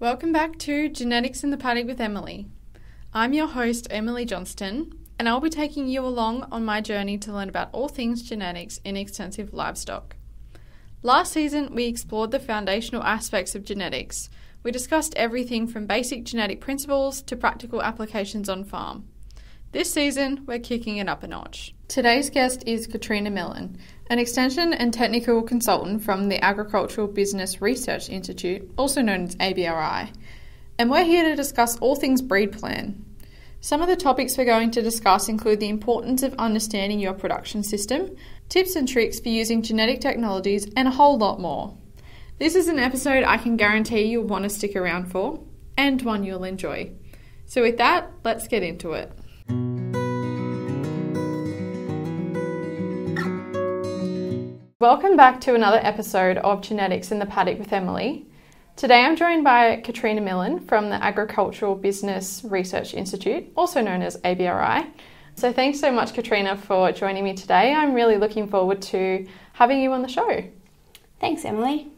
Welcome back to Genetics in the Paddock with Emily. I'm your host, Emily Johnston, and I'll be taking you along on my journey to learn about all things genetics in extensive livestock. Last season, we explored the foundational aspects of genetics. We discussed everything from basic genetic principles to practical applications on farm. This season, we're kicking it up a notch. Today's guest is Catriona Millen, an extension and technical consultant from the Agricultural Business Research Institute, also known as ABRI. And we're here to discuss all things breed plan. Some of the topics we're going to discuss include the importance of understanding your production system, tips and tricks for using genetic technologies, and a whole lot more. This is an episode I can guarantee you'll want to stick around for, and one you'll enjoy. So, with that, let's get into it. Welcome back to another episode of Genetics in the Paddock with Emily. Today I'm joined by Catriona Millen from the Agricultural Business Research Institute, also known as ABRI. So thanks so much, Catriona, for joining me today. I'm really looking forward to having you on the show. Thanks, Emily.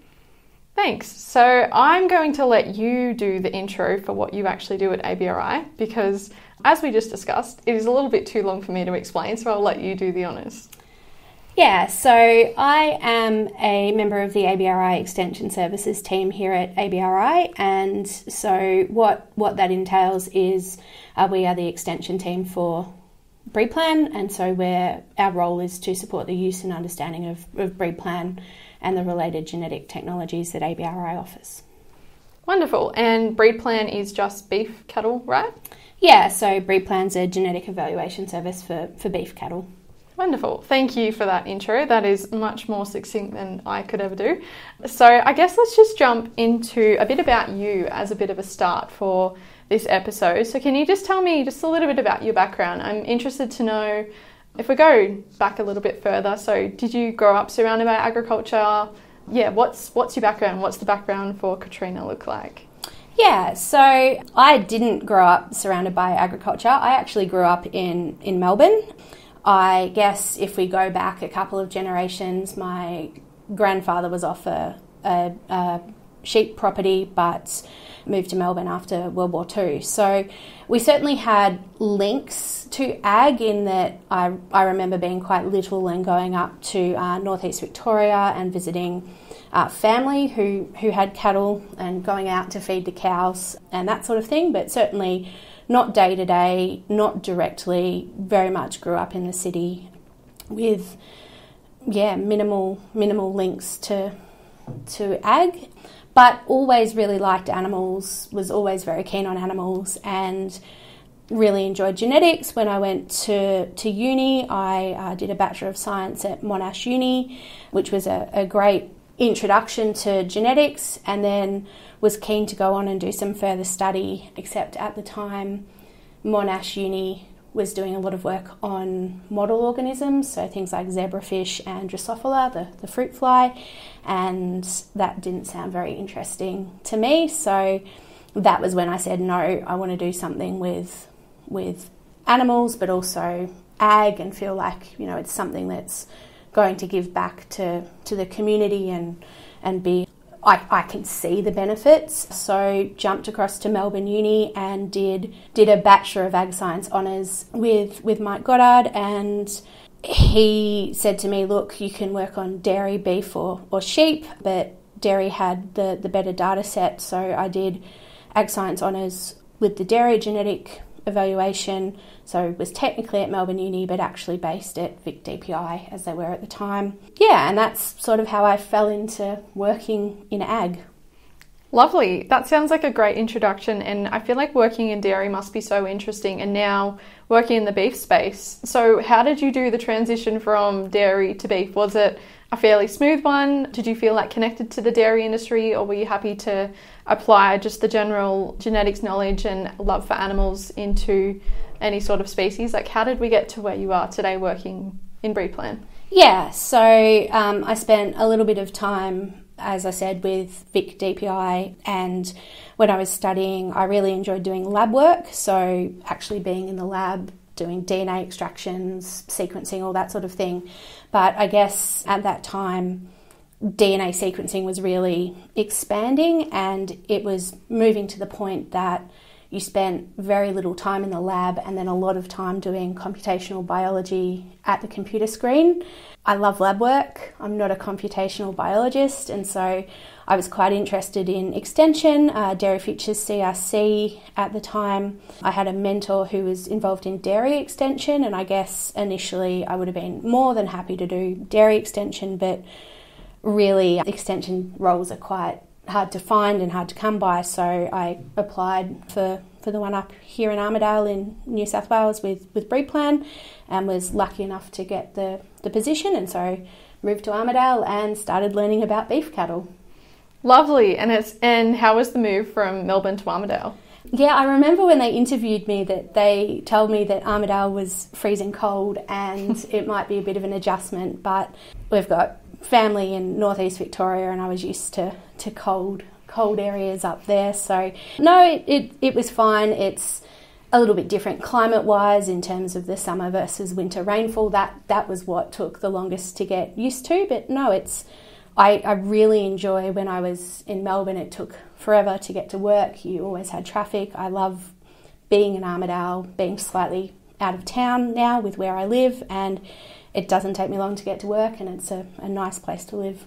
Thanks. So I'm going to let you do the intro for what you actually do at ABRI because as we just discussed, it is a little bit too long for me to explain, so I'll let you do the honours. Yeah, so I am a member of the ABRI Extension Services team here at ABRI, and so what what that entails is uh, we are the extension team for breed plan, and so where our role is to support the use and understanding of, of breed plan and the related genetic technologies that ABRI offers. Wonderful, and breed plan is just beef cattle, right? Yeah, so breed plan's a genetic evaluation service for, for beef cattle. Wonderful. Thank you for that intro. That is much more succinct than I could ever do. So, I guess let's just jump into a bit about you as a bit of a start for this episode. So, can you just tell me just a little bit about your background? I'm interested to know if we go back a little bit further. So, did you grow up surrounded by agriculture? Yeah, what's what's your background? What's the background for Catriona look like? Yeah, so I didn't grow up surrounded by agriculture. I actually grew up in, in Melbourne. I guess if we go back a couple of generations, my grandfather was off a, a, a sheep property but moved to Melbourne after World War II. So we certainly had links to ag in that I, I remember being quite little and going up to uh, northeast Victoria and visiting uh, family who, who had cattle and going out to feed the cows and that sort of thing, but certainly not day to day, not directly, very much grew up in the city with yeah, minimal minimal links to to ag, but always really liked animals, was always very keen on animals and really enjoyed genetics. When I went to, to uni, I uh, did a Bachelor of Science at Monash Uni, which was a, a great introduction to genetics and then was keen to go on and do some further study, except at the time Monash Uni was doing a lot of work on model organisms, so things like zebrafish and Drosophila, the, the fruit fly, and that didn't sound very interesting to me. So that was when I said, no, I want to do something with with animals, but also ag, and feel like you know it's something that's going to give back to, to the community and, and be I, I, can see the benefits. So jumped across to Melbourne Uni and did did a Bachelor of Ag Science honours with, with Mike Goddard and he said to me, look, you can work on dairy, beef or, or sheep, but dairy had the, the better data set. So I did Ag Science honours with the dairy genetic evaluation. So was technically at Melbourne Uni, but actually based at Vic DPI as they were at the time. Yeah, and that's sort of how I fell into working in ag. Lovely. That sounds like a great introduction, and I feel like working in dairy must be so interesting. And now working in the beef space. So, how did you do the transition from dairy to beef? Was it a fairly smooth one? Did you feel like connected to the dairy industry, or were you happy to apply just the general genetics knowledge and love for animals into any sort of species? Like, how did we get to where you are today working in breed plan? Yeah, so um, I spent a little bit of time, as I said, with Vic DPI, and when I was studying, I really enjoyed doing lab work. So, actually being in the lab, doing DNA extractions, sequencing, all that sort of thing. But I guess at that time, DNA sequencing was really expanding and it was moving to the point that you spent very little time in the lab and then a lot of time doing computational biology at the computer screen. I love lab work. I'm not a computational biologist, and so I was quite interested in extension, uh, Dairy Futures CRC at the time. I had a mentor who was involved in dairy extension, and I guess initially I would have been more than happy to do dairy extension, but really extension roles are quite hard to find and hard to come by. So I applied for, for the one up here in Armidale in New South Wales with, with Breedplan and was lucky enough to get the, the position and so moved to Armidale and started learning about beef cattle. Lovely. And it's and how was the move from Melbourne to Armidale? Yeah, I remember when they interviewed me that they told me that Armidale was freezing cold and it might be a bit of an adjustment, but we've got family in northeast Victoria, and I was used to, to cold cold areas up there. So no, it, it, it was fine. It's a little bit different climate wise in terms of the summer versus winter rainfall. That that was what took the longest to get used to. But no, it's I, I really enjoy when I was in Melbourne. It took forever to get to work. You always had traffic. I love being in Armidale, being slightly out of town now with where I live, and it doesn't take me long to get to work and it's a, a nice place to live.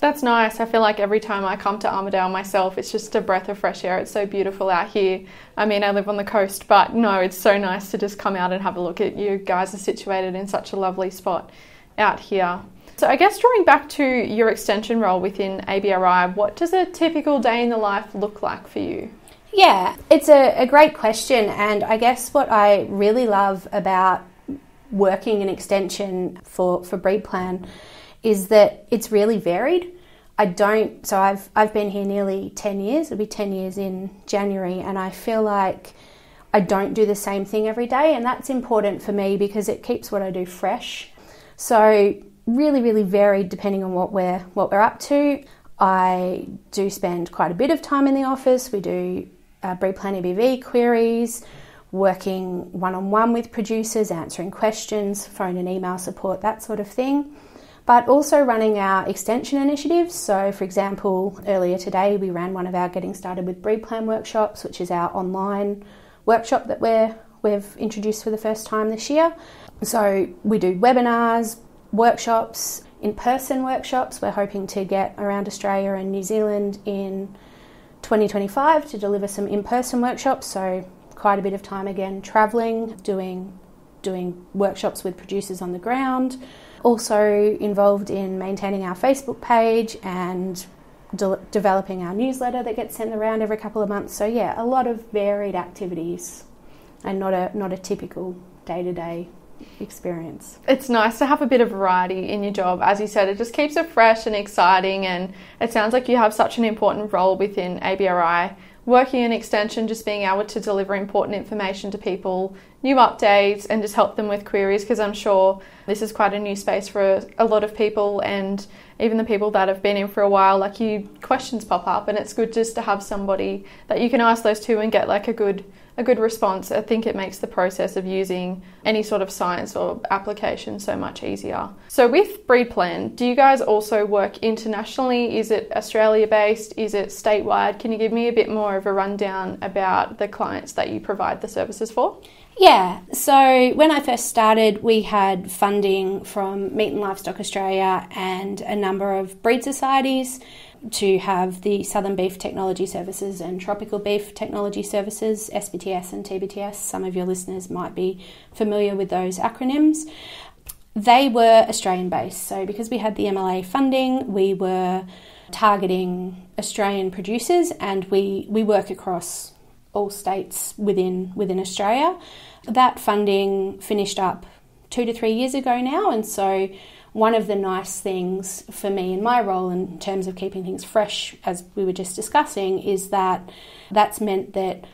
That's nice. I feel like every time I come to Armidale myself, it's just a breath of fresh air. It's so beautiful out here. I mean, I live on the coast, but no, it's so nice to just come out and have a look at you guys are situated in such a lovely spot out here. So, I guess drawing back to your extension role within ABRI, what does a typical day in the life look like for you? Yeah, it's a, a great question, and I guess what I really love about working in extension for, for Breedplan is that it's really varied. I don't, so I've, I've been here nearly 10 years, it'll be 10 years in January, and I feel like I don't do the same thing every day, and that's important for me because it keeps what I do fresh. So, really, really varied depending on what we're, what we're up to. I do spend quite a bit of time in the office. We do uh, Breedplan EBV queries, working one on one with producers, answering questions, phone and email support, that sort of thing. But also running our extension initiatives. So, for example, earlier today we ran one of our Getting Started with Breed Plan workshops, which is our online workshop that we're, we've introduced for the first time this year. So, we do webinars, workshops, in person workshops. We're hoping to get around Australia and New Zealand in 2025 to deliver some in person workshops. So, quite a bit of time again travelling, doing doing workshops with producers on the ground. Also involved in maintaining our Facebook page and de- developing our newsletter that gets sent around every couple of months. So yeah, a lot of varied activities, and not a not a typical day to day experience. It's nice to have a bit of variety in your job. As you said, it just keeps it fresh and exciting, and it sounds like you have such an important role within ABRI working in extension, just being able to deliver important information to people, new updates, and just help them with queries because I'm sure this is quite a new space for a lot of people and even the people that have been in for a while, like you questions pop up and it's good just to have somebody that you can ask those to and get like a good a good response. I think it makes the process of using any sort of science or application so much easier. So, with Breedplan, do you guys also work internationally? Is it Australia based? Is it statewide? Can you give me a bit more of a rundown about the clients that you provide the services for? Yeah, so when I first started, we had funding from Meat and Livestock Australia and a number of breed societies to have the Southern Beef Technology Services and Tropical Beef Technology Services, SBTS and TBTS. Some of your listeners might be familiar with those acronyms. They were Australian based, so because we had the MLA funding, we were targeting Australian producers and we, we work across all states within within Australia. That funding finished up two to three years ago now, and so one of the nice things for me in my role in terms of keeping things fresh, as we were just discussing, is that that's meant that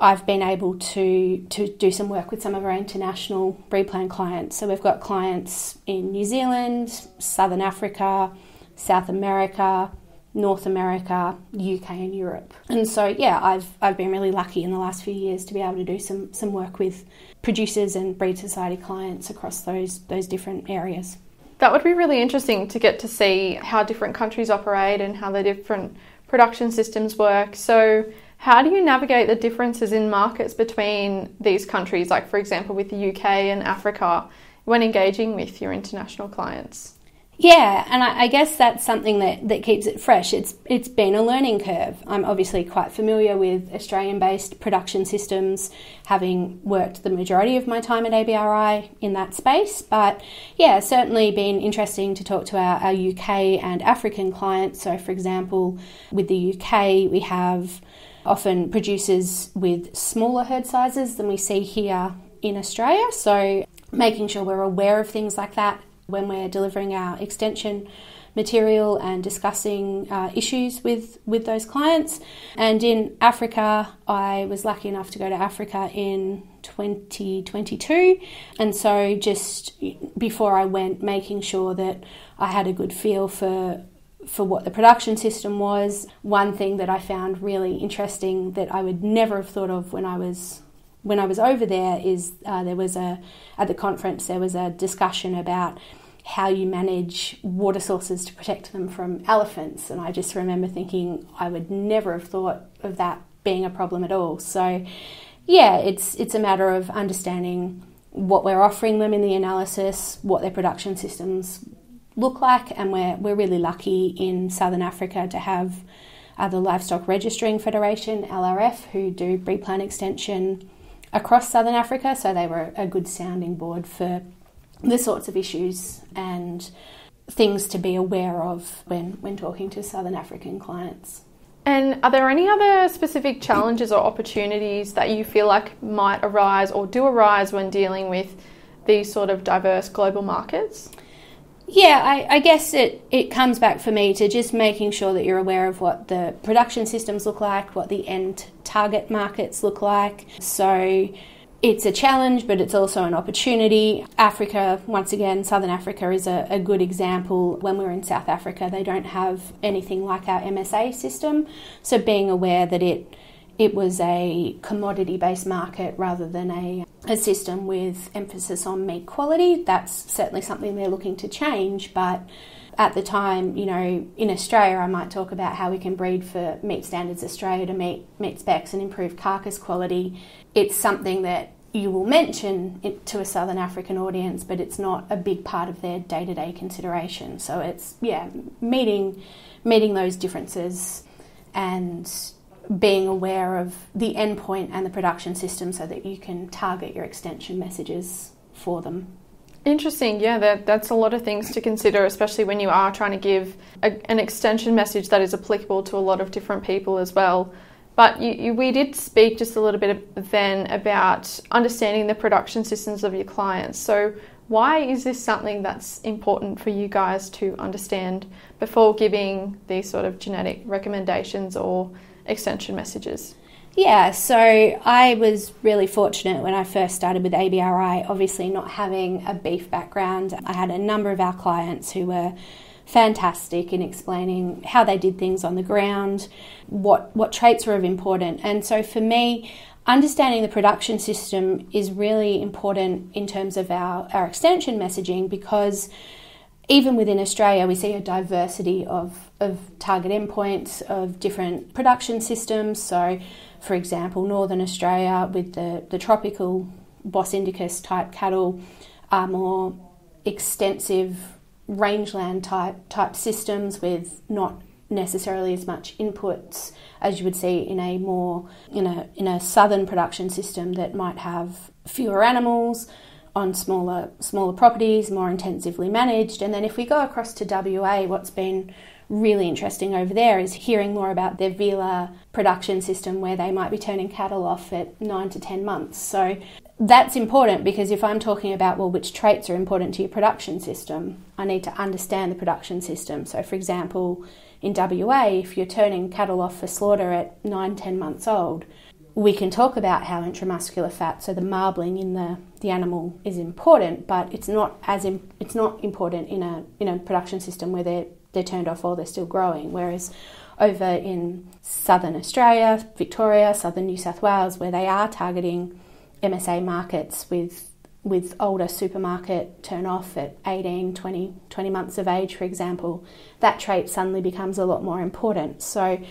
I've been able to to do some work with some of our international Breedplan clients. So we've got clients in New Zealand, Southern Africa, South America, North America, UK, and Europe. And so, yeah, I've I've been really lucky in the last few years to be able to do some some work with producers and breed society clients across those those different areas. That would be really interesting to get to see how different countries operate and how the different production systems work. So, how do you navigate the differences in markets between these countries, like for example with the UK and Africa, when engaging with your international clients? Yeah, and I, I, guess that's something that, that keeps it fresh. It's it's been a learning curve. I'm obviously quite familiar with Australian based production systems, having worked the majority of my time at ABRI in that space. But yeah, certainly been interesting to talk to our, our UK and African clients. So, for example, with the UK, we have often producers with smaller herd sizes than we see here in Australia. So, making sure we're aware of things like that when we're delivering our extension material and discussing uh, issues with, with those clients. And in Africa, I was lucky enough to go to Africa in 2022. And so, just before I went, making sure that I had a good feel for for what the production system was. One thing that I found really interesting that I would never have thought of when I was when I was over there is uh, there was a at the conference there was a discussion about how you manage water sources to protect them from elephants. And I just remember thinking I would never have thought of that being a problem at all. So, yeah, it's it's a matter of understanding what we're offering them in the analysis, what their production systems look like, and we're we're really lucky in Southern Africa to have uh, the Livestock Registering Federation (LRF) who do breed plan extension across Southern Africa. So they were a good sounding board for the sorts of issues and things to be aware of when, when talking to Southern African clients. And are there any other specific challenges or opportunities that you feel like might arise or do arise when dealing with these sort of diverse global markets? Yeah, I, I, guess it, it comes back for me to just making sure that you're aware of what the production systems look like, what the end target markets look like. So, it's a challenge, but it's also an opportunity. Africa, once again, Southern Africa is a, a, good example. When we were in South Africa, they don't have anything like our MSA system. So being aware that it it was a commodity based market rather than a, a system with emphasis on meat quality, that's certainly something they're looking to change. But at the time, you know, in Australia, I might talk about how we can breed for Meat Standards Australia to meet meat specs and improve carcass quality. It's something that you will mention it to a Southern African audience, but it's not a big part of their day to day consideration. So it's yeah, meeting meeting those differences and being aware of the endpoint and the production system so that you can target your extension messages for them. Interesting, yeah, that, that's a lot of things to consider, especially when you are trying to give a, an extension message that is applicable to a lot of different people as well. But you, you, we did speak just a little bit then about understanding the production systems of your clients. So, why is this something that's important for you guys to understand before giving these sort of genetic recommendations or extension messages? Yeah, so I was really fortunate when I first started with ABRI, obviously not having a beef background. I had a number of our clients who were fantastic in explaining how they did things on the ground, what what traits were of important. And so for me, understanding the production system is really important in terms of our, our extension messaging because even within Australia, we see a diversity of, of target endpoints, of different production systems. So, for example, Northern Australia with the, the tropical Bos indicus type cattle are more extensive rangeland type type systems with not necessarily as much inputs as you would see in a more in a in a southern production system that might have fewer animals on smaller smaller properties, more intensively managed. And then if we go across to WA, what's been really interesting over there is hearing more about their vealer production system where they might be turning cattle off at nine to ten months. So that's important because if I'm talking about, well, which traits are important to your production system, I need to understand the production system. So, for example, in WA, if you're turning cattle off for slaughter at nine, ten months old, we can talk about how intramuscular fat, so the marbling in the, the animal, is important, but it's not as in, it's not important in a in a production system where they're they're turned off while they're still growing. Whereas over in southern Australia, Victoria, southern New South Wales, where they are targeting MSA markets with with older supermarket turn off at 18, 20, 20 months of age, for example, that trait suddenly becomes a lot more important. So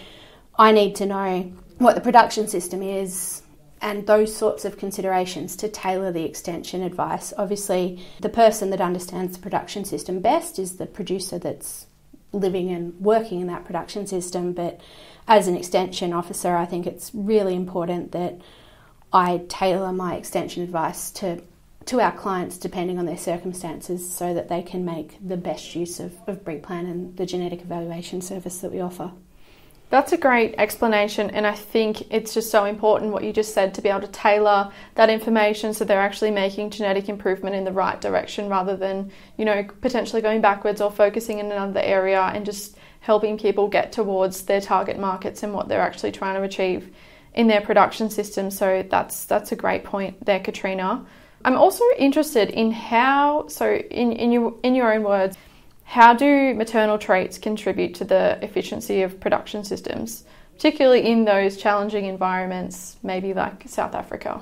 I need to know what the production system is and those sorts of considerations to tailor the extension advice. Obviously, the person that understands the production system best is the producer that's living and working in that production system, but as an extension officer, I think it's really important that I tailor my extension advice to to our clients depending on their circumstances so that they can make the best use of, of BreedPlan and the genetic evaluation service that we offer. That's a great explanation, and I think it's just so important what you just said to be able to tailor that information so they're actually making genetic improvement in the right direction rather than, you know, potentially going backwards or focusing in another area and just helping people get towards their target markets and what they're actually trying to achieve in their production system. So that's that's a great point there, Catriona. I'm also interested in how so in, in your in your own words, how do maternal traits contribute to the efficiency of production systems, particularly in those challenging environments, maybe like South Africa?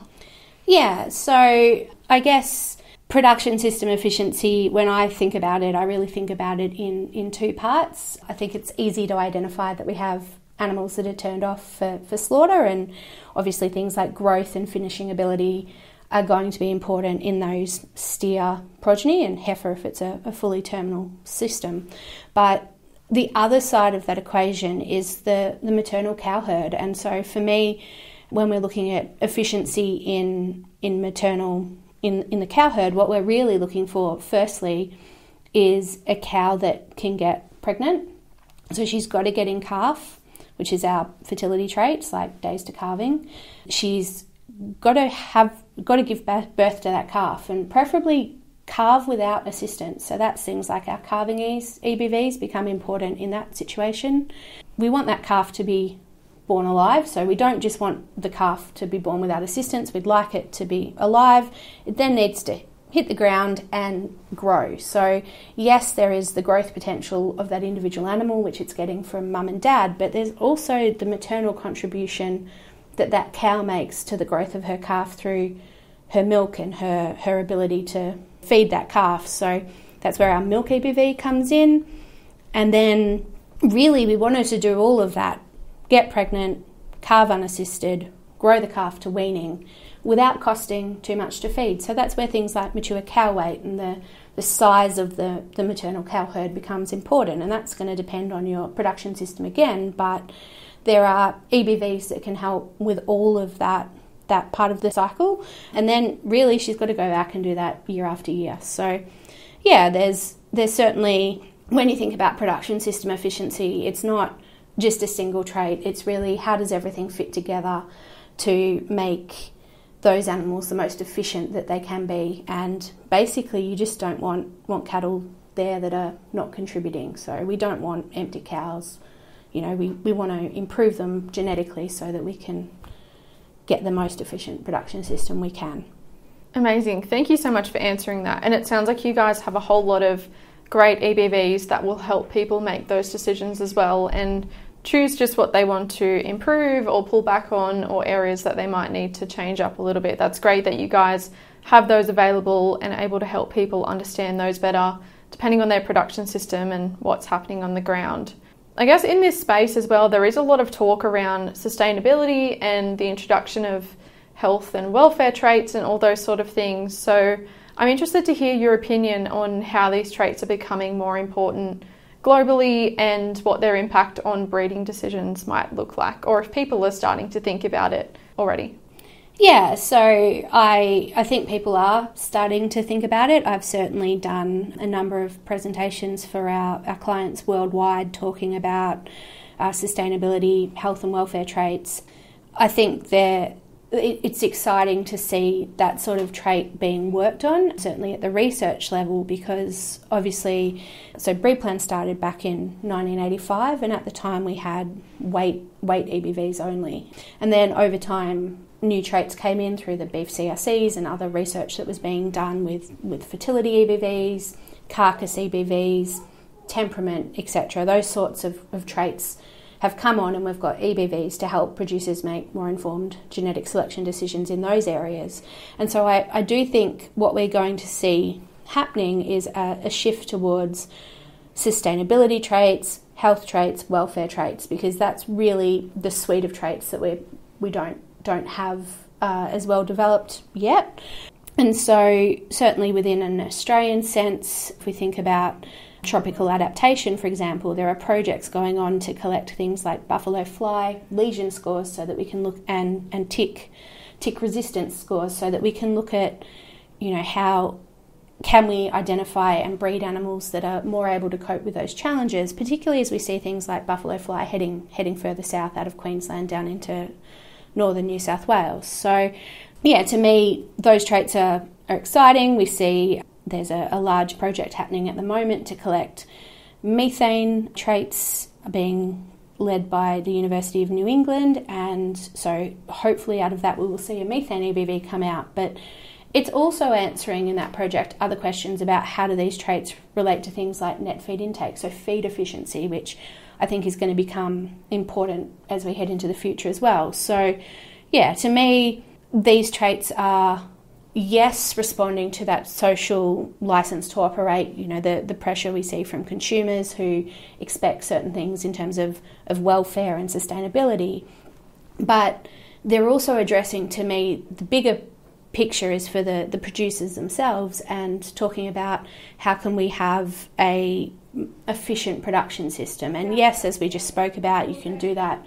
Yeah, so I guess production system efficiency, when I think about it, I really think about it in, in two parts. I think it's easy to identify that we have animals that are turned off for, for slaughter, and obviously things like growth and finishing ability are going to be important in those steer progeny and heifer if it's a, a fully terminal system. But the other side of that equation is the, the maternal cow herd. And so for me, when we're looking at efficiency in in maternal in, in the cow herd, what we're really looking for firstly is a cow that can get pregnant. So she's got to get in calf, which is our fertility traits like days to calving. She's got to have got to give birth to that calf and preferably calve without assistance. So that's things like our calving EBVs become important in that situation. We want that calf to be born alive, so we don't just want the calf to be born without assistance, we'd like it to be alive. It then needs to hit the ground and grow. So, yes, there is the growth potential of that individual animal, which it's getting from mum and dad, but there's also the maternal contribution that that cow makes to the growth of her calf through her milk and her, her ability to feed that calf. So that's where our milk EBV comes in. And then really we wanted to do all of that get pregnant, calve unassisted, grow the calf to weaning without costing too much to feed. So that's where things like mature cow weight and the, the size of the, the maternal cow herd becomes important. And that's going to depend on your production system again. But there are EBVs that can help with all of that that part of the cycle. And then really she's got to go back and do that year after year. So yeah, there's there's certainly when you think about production system efficiency, it's not just a single trait. It's really how does everything fit together to make those animals the most efficient that they can be. And basically you just don't want want cattle there that are not contributing. So we don't want empty cows you know, we, we want to improve them genetically so that we can get the most efficient production system we can. Amazing. Thank you so much for answering that. And it sounds like you guys have a whole lot of great EBVs that will help people make those decisions as well and choose just what they want to improve or pull back on or areas that they might need to change up a little bit. That's great that you guys have those available and able to help people understand those better depending on their production system and what's happening on the ground. I guess in this space as well, there is a lot of talk around sustainability and the introduction of health and welfare traits and all those sort of things. So I'm interested to hear your opinion on how these traits are becoming more important globally and what their impact on breeding decisions might look like, or if people are starting to think about it already. Yeah, so I I think people are starting to think about it. I've certainly done a number of presentations for our, our clients worldwide talking about uh, sustainability, health and welfare traits. I think they're it's exciting to see that sort of trait being worked on, certainly at the research level, because obviously, so BreedPlan started back in 1985, and at the time we had weight weight EBVs only, and then over time new traits came in through the beef CRCs and other research that was being done with, with fertility EBVs, carcass EBVs, temperament, etc. Those sorts of, of traits have come on and we've got EBVs to help producers make more informed genetic selection decisions in those areas. And so I, I do think what we're going to see happening is a, a shift towards sustainability traits, health traits, welfare traits, because that's really the suite of traits that we we don't don't have uh, as well developed yet. And so, certainly within an Australian sense, if we think about tropical adaptation, for example, there are projects going on to collect things like buffalo fly lesion scores so that we can look and, and tick tick resistance scores so that we can look at you know how can we identify and breed animals that are more able to cope with those challenges, particularly as we see things like buffalo fly heading heading further south out of Queensland down into northern New South Wales. So, yeah, to me, those traits are, are exciting. We see there's a, a large project happening at the moment to collect methane traits being led by the University of New England, and so hopefully out of that we will see a methane EBV come out. But it's also answering in that project other questions about how do these traits relate to things like net feed intake, so feed efficiency, which I think is going to become important as we head into the future as well. So, yeah, to me, these traits are yes, responding to that social license to operate, you know, the, the pressure we see from consumers who expect certain things in terms of, of welfare and sustainability. But they're also addressing to me the bigger picture is for the, the producers themselves and talking about how can we have a efficient production system. And yes as we just spoke about you can do that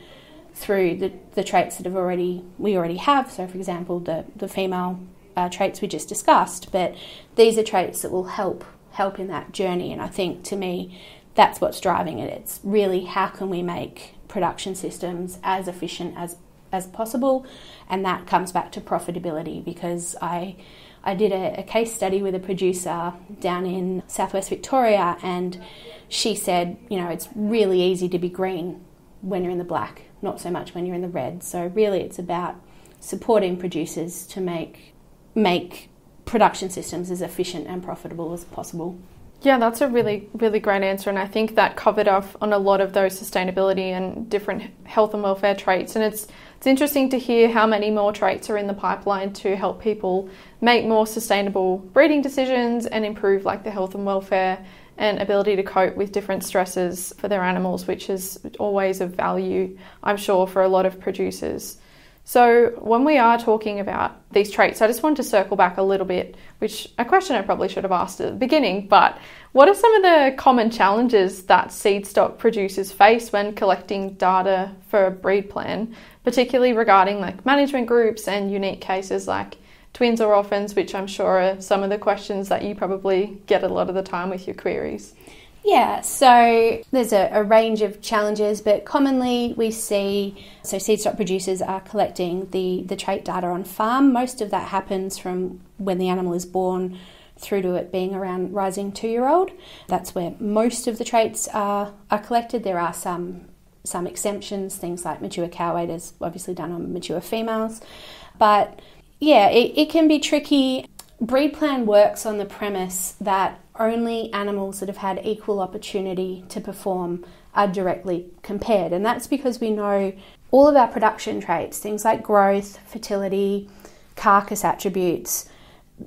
through the, the traits that have already we already have. So for example the, the female uh, traits we just discussed but these are traits that will help help in that journey. And I think to me that's what's driving it. It's really how can we make production systems as efficient as as possible, and that comes back to profitability because I I did a, a, case study with a producer down in southwest Victoria, and she said, you know, it's really easy to be green when you're in the black, not so much when you're in the red. So really, it's about supporting producers to make make production systems as efficient and profitable as possible. Yeah, that's a really, really great answer. And I think that covered off on a lot of those sustainability and different health and welfare traits. And it's it's interesting to hear how many more traits are in the pipeline to help people make more sustainable breeding decisions and improve like the health and welfare and ability to cope with different stresses for their animals, which is always of value, I'm sure, for a lot of producers. So, when we are talking about these traits, I just want to circle back a little bit, which a question I probably should have asked at the beginning, but what are some of the common challenges that seed stock producers face when collecting data for a breed plan, particularly regarding like management groups and unique cases like twins or orphans, which I'm sure are some of the questions that you probably get a lot of the time with your queries? Yeah, so there's a, a, range of challenges, but commonly we see so seed stock producers are collecting the, the trait data on farm. Most of that happens from when the animal is born through to it being around rising two year old. That's where most of the traits are, are collected. There are some some exemptions, things like mature cow weight is obviously done on mature females. But yeah, it, it can be tricky. Breed plan works on the premise that only animals that have had equal opportunity to perform are directly compared. And that's because we know all of our production traits, things like growth, fertility, carcass attributes,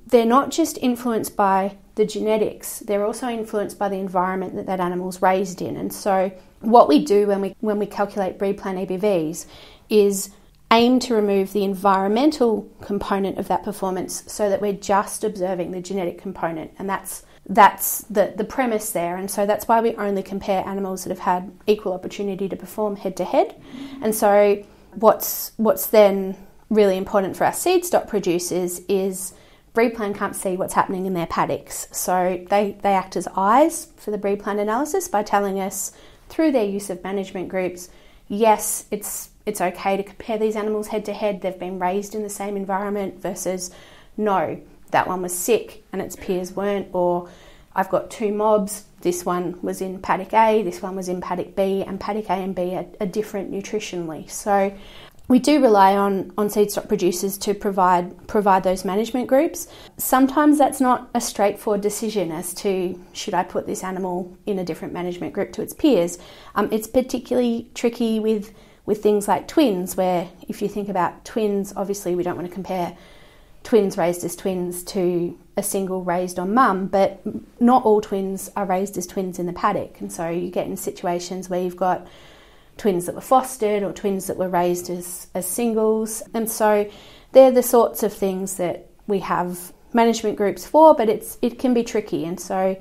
they're not just influenced by the genetics, they're also influenced by the environment that that animal's raised in. And so what we do when we when we calculate breed plan EBVs is aim to remove the environmental component of that performance so that we're just observing the genetic component and that's that's the, the premise there. And so that's why we only compare animals that have had equal opportunity to perform head to head. And so what's what's then really important for our seed stock producers is breed plan can't see what's happening in their paddocks. So they, they act as eyes for the breed plan analysis by telling us through their use of management groups, yes, it's it's okay to compare these animals head to head. They've been raised in the same environment versus no, that one was sick and its peers weren't, or I've got two mobs. This one was in paddock A, this one was in paddock B, and paddock A and B are, are different nutritionally. So we do rely on, on seed stock producers to provide provide those management groups. Sometimes that's not a straightforward decision as to should I put this animal in a different management group to its peers. Um, it's particularly tricky with with things like twins, where if you think about twins, obviously we don't want to compare twins raised as twins to a single raised on mum, but not all twins are raised as twins in the paddock, and so you get in situations where you've got twins that were fostered or twins that were raised as, as singles. And so they're the sorts of things that we have management groups for, but it's it can be tricky. And so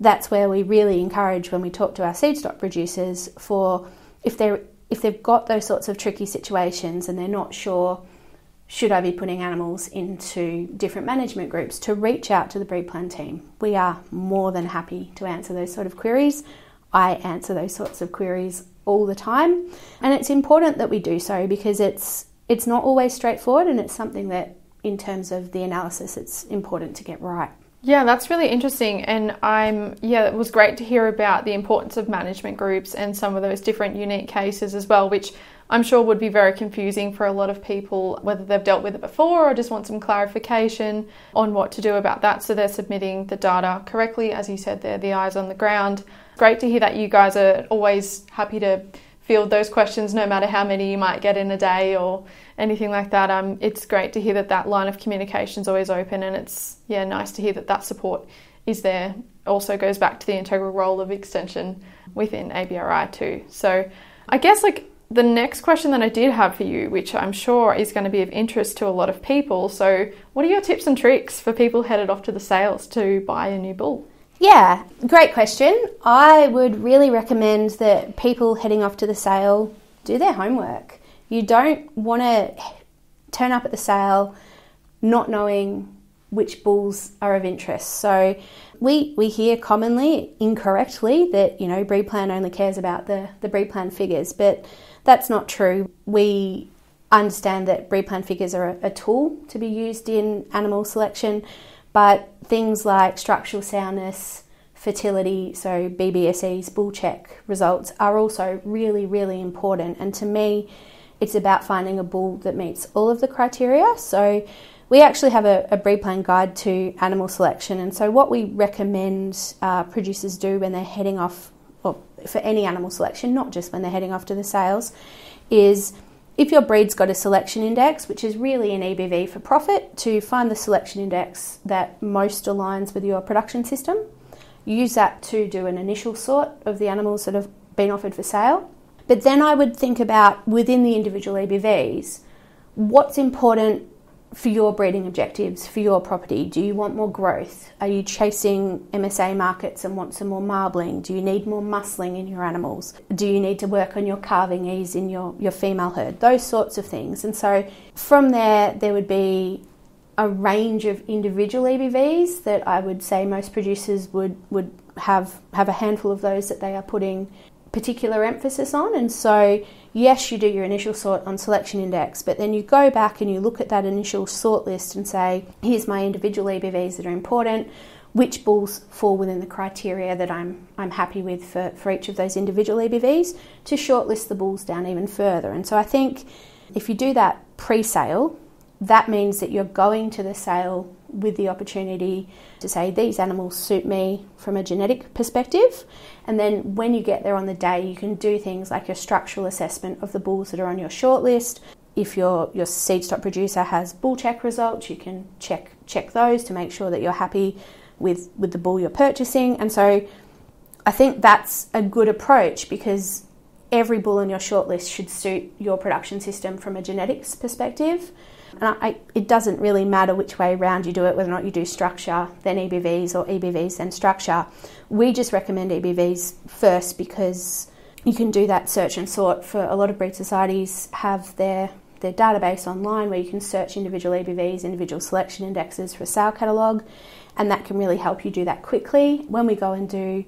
that's where we really encourage when we talk to our seed stock producers for if they're if they've got those sorts of tricky situations and they're not sure should I be putting animals into different management groups to reach out to the breed plan team. We are more than happy to answer those sort of queries. I answer those sorts of queries all the time. And it's important that we do so because it's it's not always straightforward and it's something that in terms of the analysis it's important to get right. Yeah, that's really interesting. And I'm, yeah, it was great to hear about the importance of management groups and some of those different unique cases as well, which I'm sure would be very confusing for a lot of people, whether they've dealt with it before or just want some clarification on what to do about that. So they're submitting the data correctly. As you said, they're the eyes on the ground great to hear that you guys are always happy to field those questions no matter how many you might get in a day or anything like that. Um, it's great to hear that that line of communication is always open and it's yeah nice to hear that that support is there. Also goes back to the integral role of extension within ABRI too. So I guess like the next question that I did have for you, which I'm sure is going to be of interest to a lot of people. So, what are your tips and tricks for people headed off to the sales to buy a new bull? Yeah, great question. I would really recommend that people heading off to the sale do their homework. You don't want to turn up at the sale not knowing which bulls are of interest. So we we hear commonly incorrectly that you know breed plan only cares about the the breed plan figures, but that's not true. We understand that breed plan figures are a, a tool to be used in animal selection, but things like structural soundness, fertility, so BBSE's bull check results are also really, really important. And to me, it's about finding a bull that meets all of the criteria. So we actually have a, a breed plan guide to animal selection. And so what we recommend uh, producers do when they're heading off, well, for any animal selection, not just when they're heading off to the sales, is if your breed's got a selection index, which is really an EBV for profit, to find the selection index that most aligns with your production system, use that to do an initial sort of the animals that have been offered for sale. But then I would think about within the individual EBVs, what's important for your breeding objectives for your property? Do you want more growth? Are you chasing MSA markets and want some more marbling? Do you need more muscling in your animals? Do you need to work on your calving ease in your, your female herd? Those sorts of things. And so from there, there would be a range of individual EBVs that I would say most producers would, would have, have a handful of those that they are putting particular emphasis on. And so, yes, you do your initial sort on selection index, but then you go back and you look at that initial sort list and say, here's my individual EBVs that are important. Which bulls fall within the criteria that I'm I'm happy with for, for each of those individual EBVs to shortlist the bulls down even further. And so I think if you do that pre-sale, that means that you're going to the sale with the opportunity to say these animals suit me from a genetic perspective. And then when you get there on the day you can do things like your structural assessment of the bulls that are on your shortlist. If your your seed stock producer has bull check results you can check check those to make sure that you're happy with with the bull you're purchasing. And so I think that's a good approach because every bull on your shortlist should suit your production system from a genetics perspective and I, it doesn't really matter which way around you do it, whether or not you do structure, then EBVs, or EBVs, then structure. We just recommend EBVs first because you can do that search and sort for a lot of breed societies have their their database online where you can search individual EBVs, individual selection indexes for a sale catalogue, and that can really help you do that quickly. When we go and do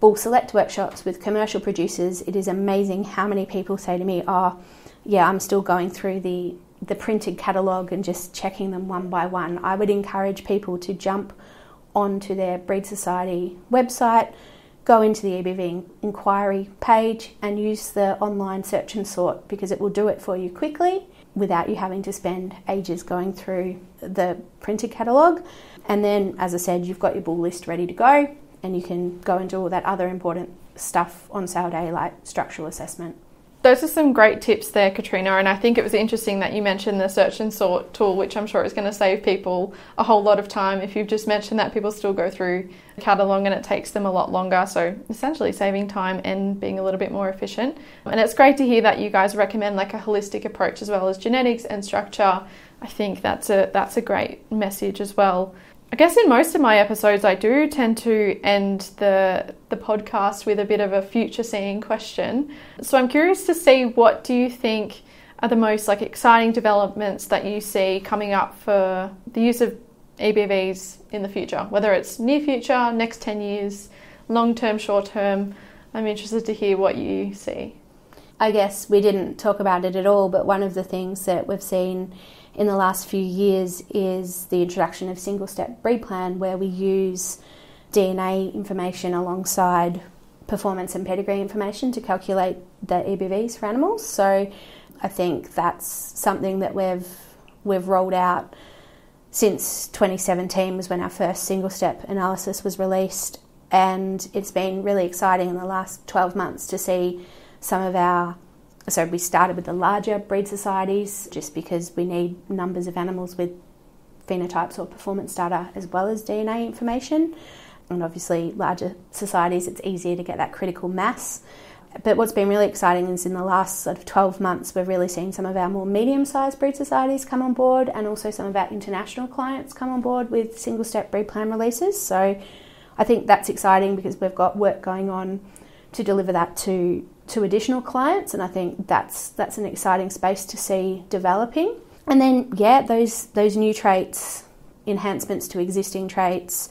bull select workshops with commercial producers, it is amazing how many people say to me, Oh, yeah, I'm still going through the the printed catalogue and just checking them one by one. I would encourage people to jump onto their Breed Society website, go into the EBV inquiry page and use the online search and sort because it will do it for you quickly without you having to spend ages going through the printed catalogue. And then, as I said, you've got your bull list ready to go and you can go and do all that other important stuff on sale day like structural assessment. Those are some great tips there, Catriona, and I think it was interesting that you mentioned the search and sort tool, which I'm sure is going to save people a whole lot of time. If you've just mentioned that, people still go through the catalogue and it takes them a lot longer, so essentially saving time and being a little bit more efficient. And it's great to hear that you guys recommend like a holistic approach as well as genetics and structure. I think that's a that's a great message as well. I guess in most of my episodes, I do tend to end the the podcast with a bit of a future seeing question. So I'm curious to see what do you think are the most like exciting developments that you see coming up for the use of EBVs in the future, whether it's near future, next 10 years, long term, short term. I'm interested to hear what you see. I guess we didn't talk about it at all, but one of the things that we've seen in the last few years is the introduction of single step BREEDPLAN, where we use DNA information alongside performance and pedigree information to calculate the EBVs for animals. So I think that's something that we've we've rolled out since 2017 was when our first single step analysis was released and it's been really exciting in the last 12 months to see some of our so we started with the larger breed societies just because we need numbers of animals with phenotypes or performance data as well as DNA information. And obviously, larger societies, it's easier to get that critical mass. But what's been really exciting is in the last sort of 12 months, we've really seen some of our more medium sized breed societies come on board and also some of our international clients come on board with single step BREEDPLAN releases. So I think that's exciting because we've got work going on to deliver that to to additional clients, and I think that's that's an exciting space to see developing. And then, yeah, those those new traits, enhancements to existing traits,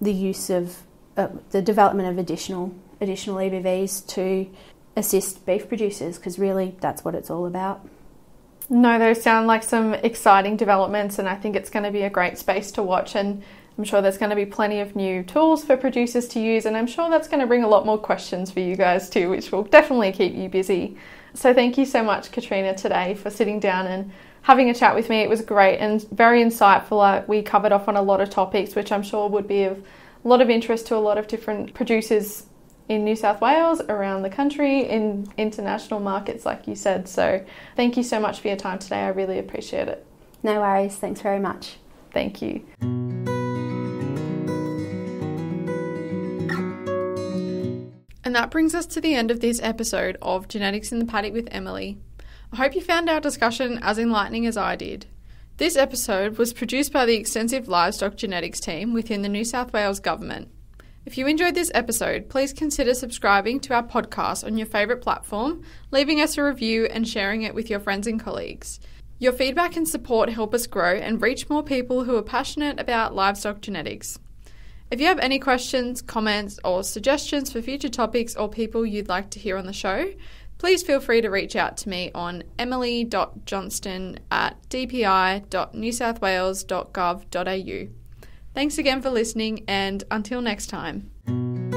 the use of uh, the development of additional additional EBVs to assist beef producers, because really that's what it's all about. No, those sound like some exciting developments, and I think it's going to be a great space to watch. And I'm sure there's going to be plenty of new tools for producers to use, and I'm sure that's going to bring a lot more questions for you guys too, which will definitely keep you busy. So, thank you so much, Catriona, today for sitting down and having a chat with me. It was great and very insightful. Uh, we covered off on a lot of topics, which I'm sure would be of a lot of interest to a lot of different producers in New South Wales, around the country, in international markets, like you said. So, thank you so much for your time today. I really appreciate it. No worries. Thanks very much. Thank you. And that brings us to the end of this episode of Genetics in the Paddock with Emily. I hope you found our discussion as enlightening as I did. This episode was produced by the extensive livestock genetics team within the New South Wales Government. If you enjoyed this episode, please consider subscribing to our podcast on your favourite platform, leaving us a review, and sharing it with your friends and colleagues. Your feedback and support help us grow and reach more people who are passionate about livestock genetics. If you have any questions, comments, or suggestions for future topics or people you'd like to hear on the show, please feel free to reach out to me on emily.johnston at dpi.newsouthwales.gov.au. Thanks again for listening, and until next time.